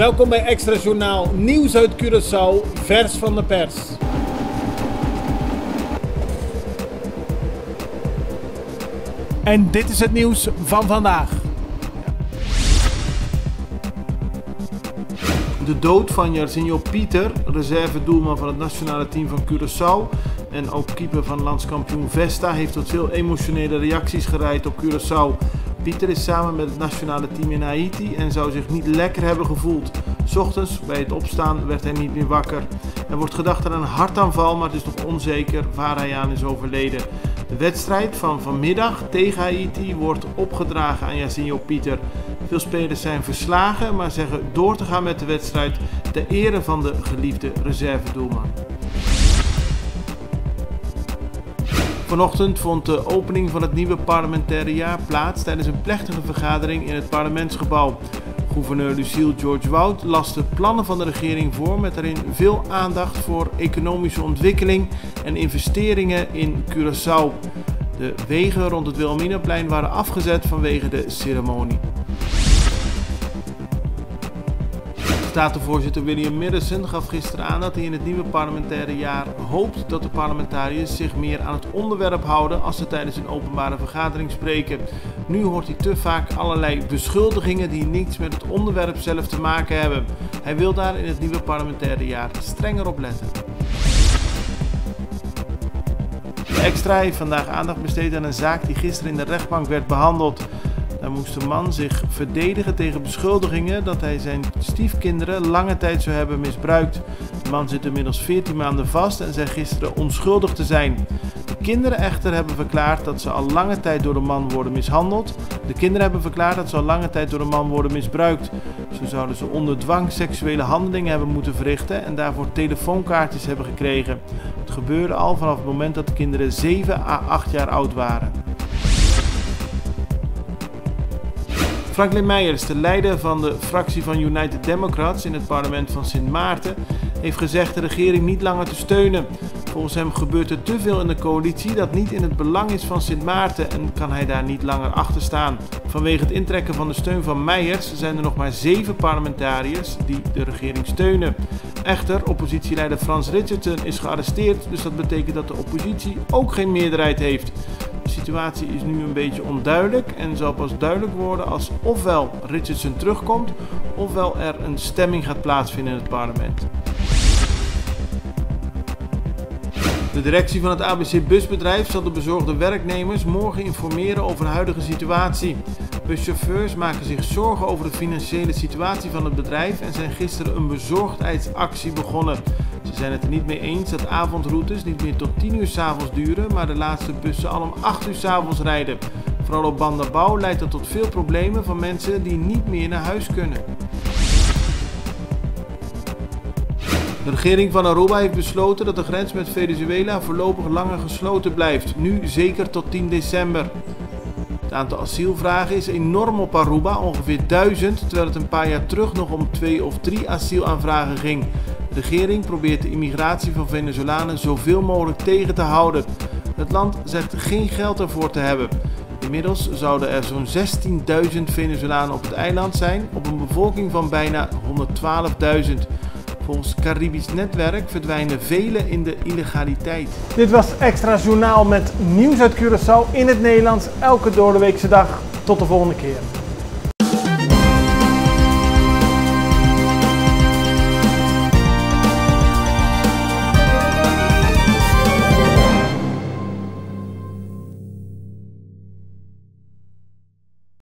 Welkom bij Extra Journaal, nieuws uit Curaçao, vers van de pers. En dit is het nieuws van vandaag. De dood van Jarzinho Pieter, reservedoelman van het nationale team van Curaçao en ook keeper van landskampioen Vesta, heeft tot veel emotionele reacties gereid op Curaçao. Pieter is samen met het nationale team in Haiti en zou zich niet lekker hebben gevoeld. Ochtends bij het opstaan werd hij niet meer wakker. Er wordt gedacht aan een hartaanval, maar het is nog onzeker waar hij aan is overleden. De wedstrijd van vanmiddag tegen Haiti wordt opgedragen aan Jacinho Pieter. Veel spelers zijn verslagen, maar zeggen door te gaan met de wedstrijd ter ere van de geliefde reservedoelman. Vanochtend vond de opening van het nieuwe parlementaire jaar plaats tijdens een plechtige vergadering in het parlementsgebouw. Gouverneur Lucille George Wout las de plannen van de regering voor met daarin veel aandacht voor economische ontwikkeling en investeringen in Curaçao. De wegen rond het Wilhelminaplein waren afgezet vanwege de ceremonie. Statenvoorzitter William Madison gaf gisteren aan dat hij in het nieuwe parlementaire jaar hoopt dat de parlementariërs zich meer aan het onderwerp houden als ze tijdens een openbare vergadering spreken. Nu hoort hij te vaak allerlei beschuldigingen die niets met het onderwerp zelf te maken hebben. Hij wil daar in het nieuwe parlementaire jaar strenger op letten. Extra heeft vandaag aandacht besteed aan een zaak die gisteren in de rechtbank werd behandeld. Daar moest de man zich verdedigen tegen beschuldigingen dat hij zijn stiefkinderen lange tijd zou hebben misbruikt. De man zit inmiddels 14 maanden vast en zei gisteren onschuldig te zijn. De kinderen echter hebben verklaard dat ze al lange tijd door de man worden mishandeld. De kinderen hebben verklaard dat ze al lange tijd door de man worden misbruikt. Zo zouden ze onder dwang seksuele handelingen hebben moeten verrichten en daarvoor telefoonkaartjes hebben gekregen. Het gebeurde al vanaf het moment dat de kinderen 7 à 8 jaar oud waren. Franklin Meijers, de leider van de fractie van United Democrats in het parlement van Sint Maarten, heeft gezegd de regering niet langer te steunen. Volgens hem gebeurt er te veel in de coalitie dat niet in het belang is van Sint Maarten en kan hij daar niet langer achter staan. Vanwege het intrekken van de steun van Meijers zijn er nog maar zeven parlementariërs die de regering steunen. Echter, oppositieleider Frans Richardson is gearresteerd, dus dat betekent dat de oppositie ook geen meerderheid heeft. De situatie is nu een beetje onduidelijk en zal pas duidelijk worden als ofwel Richardson terugkomt, ofwel er een stemming gaat plaatsvinden in het parlement. De directie van het ABC Busbedrijf zal de bezorgde werknemers morgen informeren over de huidige situatie. Buschauffeurs maken zich zorgen over de financiële situatie van het bedrijf en zijn gisteren een bezorgdheidsactie begonnen. Ze zijn het er niet mee eens dat avondroutes niet meer tot 10 uur s'avonds duren, maar de laatste bussen al om 8 uur s'avonds rijden. Vooral op Bandabouw leidt dat tot veel problemen van mensen die niet meer naar huis kunnen. De regering van Aruba heeft besloten dat de grens met Venezuela voorlopig langer gesloten blijft, nu zeker tot 10 december. Het aantal asielvragen is enorm op Aruba, ongeveer 1000, terwijl het een paar jaar terug nog om twee of drie asielaanvragen ging. De regering probeert de immigratie van Venezolanen zoveel mogelijk tegen te houden. Het land zegt geen geld ervoor te hebben. Inmiddels zouden er zo'n 16.000 Venezolanen op het eiland zijn, op een bevolking van bijna 112.000. Volgens Caribisch netwerk verdwijnen velen in de illegaliteit. Dit was Extra Journaal met nieuws uit Curaçao in het Nederlands elke doordeweekse dag. Tot de volgende keer.